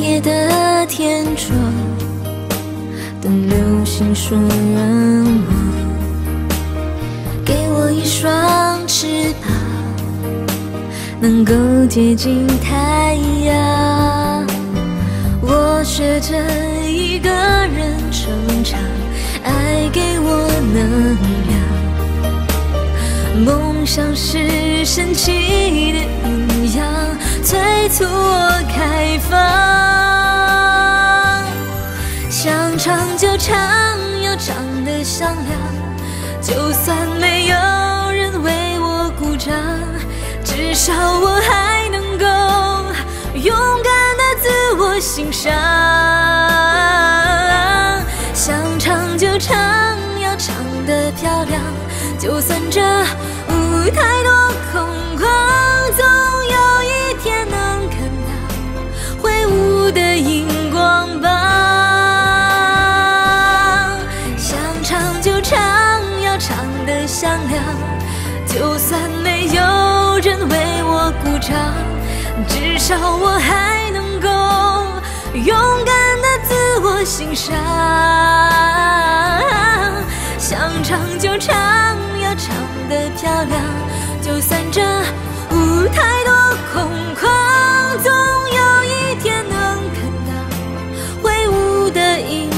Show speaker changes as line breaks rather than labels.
夜的天窗，等流星说愿望，给我一双翅膀，能够接近太阳。我学着一个人成长，爱给我能量，梦想是神奇的营养，催促我唱就唱，要唱得响亮，就算没有人为我鼓掌，至少我还能够勇敢的自我欣赏。想唱就唱，要唱得漂亮，就算这舞响亮就算没有人为我鼓掌至少我还能够勇敢的自我欣赏。想唱就唱要唱得漂亮就算这舞台多空旷总有一天能看到挥舞的影